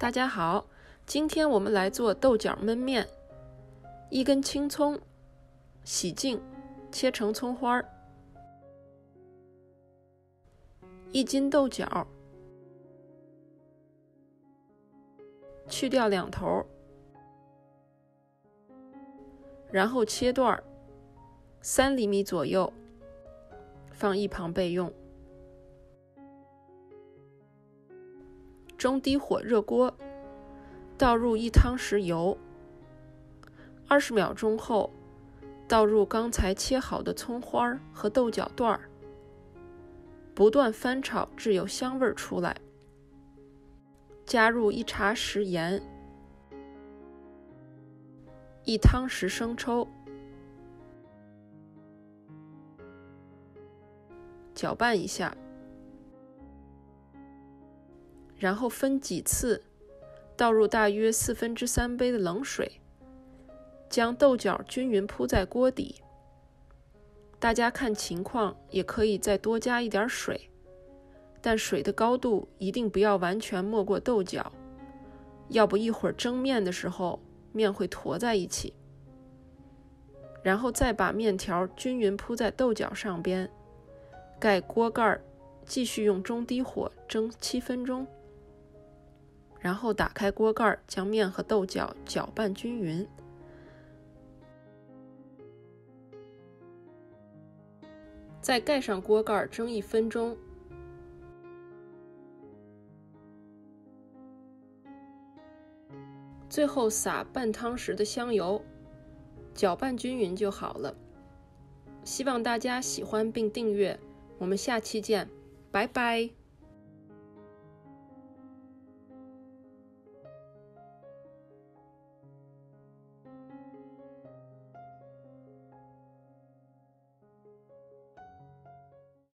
大家好，今天我们来做豆角焖面。一根青葱，洗净，切成葱花儿；一斤豆角，去掉两头，然后切段，三厘米左右，放一旁备用。中低火热锅，倒入一汤匙油。二十秒钟后，倒入刚才切好的葱花和豆角段儿，不断翻炒至有香味儿出来。加入一茶匙盐，一汤匙生抽，搅拌一下。然后分几次倒入大约四分之三杯的冷水，将豆角均匀铺在锅底。大家看情况也可以再多加一点水，但水的高度一定不要完全没过豆角，要不一会儿蒸面的时候面会坨在一起。然后再把面条均匀铺在豆角上边，盖锅盖，继续用中低火蒸七分钟。然后打开锅盖，将面和豆角搅拌均匀，再盖上锅盖蒸一分钟。最后撒半汤匙的香油，搅拌均匀就好了。希望大家喜欢并订阅，我们下期见，拜拜。